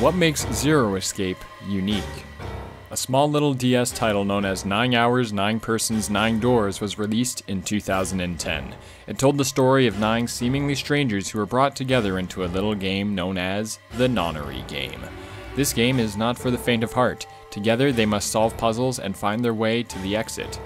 what makes Zero Escape unique. A small little DS title known as 9 Hours, 9 Persons, 9 Doors was released in 2010. It told the story of nine seemingly strangers who were brought together into a little game known as the Nonary Game. This game is not for the faint of heart. Together, they must solve puzzles and find their way to the exit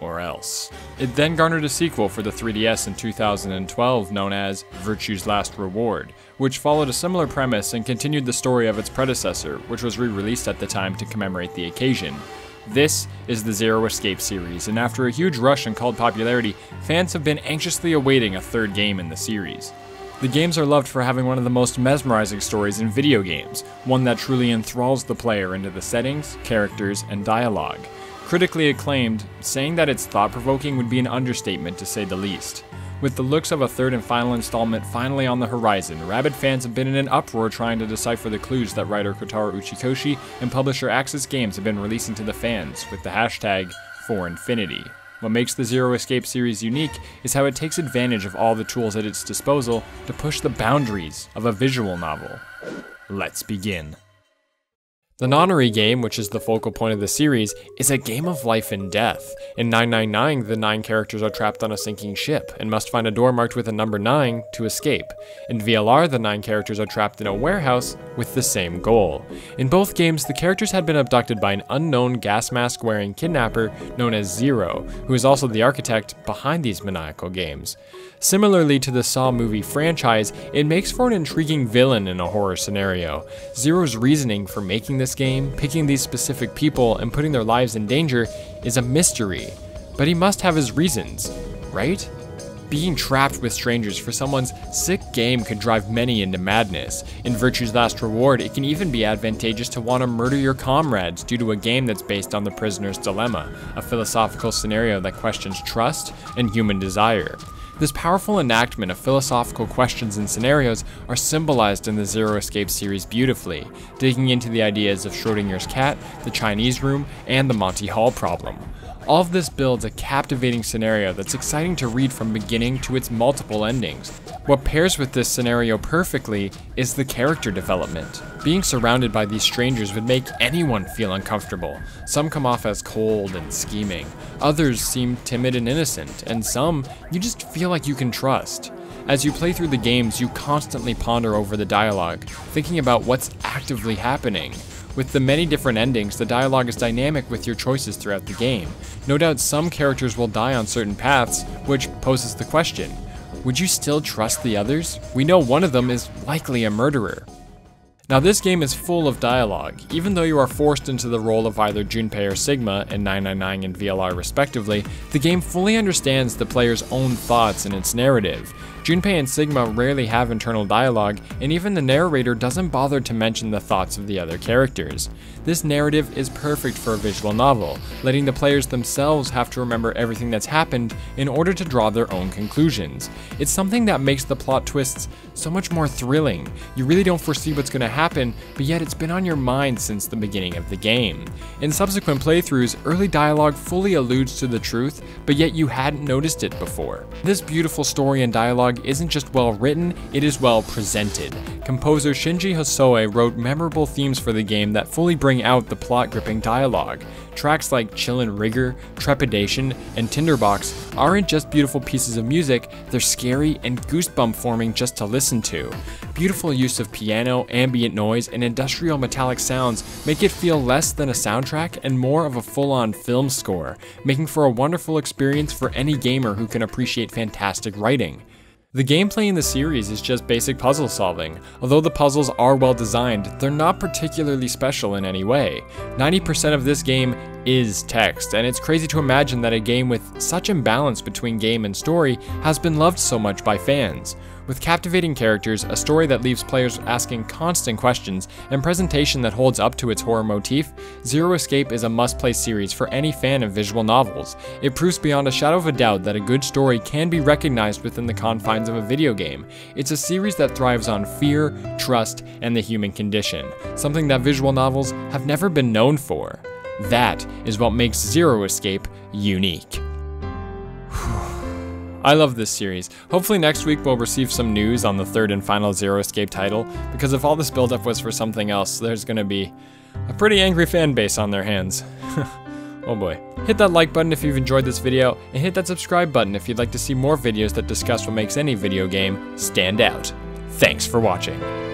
or else. It then garnered a sequel for the 3DS in 2012 known as Virtue's Last Reward, which followed a similar premise and continued the story of its predecessor, which was re released at the time to commemorate the occasion. This is the Zero Escape series, and after a huge rush in cult popularity, fans have been anxiously awaiting a third game in the series. The games are loved for having one of the most mesmerizing stories in video games, one that truly enthralls the player into the settings, characters, and dialogue. Critically acclaimed, saying that it's thought provoking would be an understatement to say the least. With the looks of a third and final installment finally on the horizon, Rabid fans have been in an uproar trying to decipher the clues that writer Kotaro Uchikoshi and publisher Aksys Games have been releasing to the fans with the hashtag ForInfinity. What makes the Zero Escape series unique is how it takes advantage of all the tools at its disposal to push the boundaries of a visual novel. Let's begin. The Nonary game, which is the focal point of the series, is a game of life and death. In 999, the nine characters are trapped on a sinking ship and must find a door marked with a number 9 to escape. In VLR, the nine characters are trapped in a warehouse with the same goal. In both games, the characters had been abducted by an unknown gas mask wearing kidnapper known as Zero, who is also the architect behind these maniacal games. Similarly to the Saw movie franchise, it makes for an intriguing villain in a horror scenario. Zero's reasoning for making this game, picking these specific people, and putting their lives in danger is a mystery. But he must have his reasons, right? Being trapped with strangers for someone's sick game could drive many into madness. In Virtue's Last Reward, it can even be advantageous to want to murder your comrades due to a game that's based on the prisoner's dilemma, a philosophical scenario that questions trust and human desire. This powerful enactment of philosophical questions and scenarios are symbolized in the Zero Escape series beautifully, digging into the ideas of Schrodinger's cat, the Chinese room, and the Monty Hall problem. All of this builds a captivating scenario that's exciting to read from beginning to its multiple endings. What pairs with this scenario perfectly is the character development. Being surrounded by these strangers would make anyone feel uncomfortable. Some come off as cold and scheming, others seem timid and innocent, and some you just feel like you can trust. As you play through the games, you constantly ponder over the dialogue, thinking about what's actively happening. With the many different endings, the dialogue is dynamic with your choices throughout the game. No doubt some characters will die on certain paths, which poses the question would you still trust the others? We know one of them is likely a murderer. Now this game is full of dialogue. Even though you are forced into the role of either Junpei or Sigma in 999 and VLR respectively, the game fully understands the player's own thoughts and its narrative. Junpei and Sigma rarely have internal dialogue, and even the narrator doesn't bother to mention the thoughts of the other characters. This narrative is perfect for a visual novel, letting the players themselves have to remember everything that's happened in order to draw their own conclusions. It's something that makes the plot twists so much more thrilling. You really don't foresee what's going to happen, but yet it's been on your mind since the beginning of the game. In subsequent playthroughs, early dialogue fully alludes to the truth, but yet you hadn't noticed it before. This beautiful story and dialogue isn't just well written, it is well presented. Composer Shinji Hosoe wrote memorable themes for the game that fully bring out the plot gripping dialogue. Tracks like Chillin' Rigor, Trepidation, and Tinderbox aren't just beautiful pieces of music, they're scary and goosebump forming just to listen to. Beautiful use of piano, ambient noise, and industrial metallic sounds make it feel less than a soundtrack and more of a full on film score, making for a wonderful experience for any gamer who can appreciate fantastic writing. The gameplay in the series is just basic puzzle solving. Although the puzzles are well designed, they're not particularly special in any way. 90% of this game is text, and it's crazy to imagine that a game with such imbalance between game and story has been loved so much by fans. With captivating characters, a story that leaves players asking constant questions, and presentation that holds up to its horror motif, Zero Escape is a must-play series for any fan of visual novels. It proves beyond a shadow of a doubt that a good story can be recognized within the confines of a video game. It's a series that thrives on fear, trust, and the human condition, something that visual novels have never been known for. That is what makes Zero Escape unique. I love this series. Hopefully next week we'll receive some news on the third and final Zero Escape title, because if all this buildup was for something else, there's gonna be a pretty angry fan base on their hands. oh boy. Hit that like button if you've enjoyed this video, and hit that subscribe button if you'd like to see more videos that discuss what makes any video game stand out. Thanks for watching.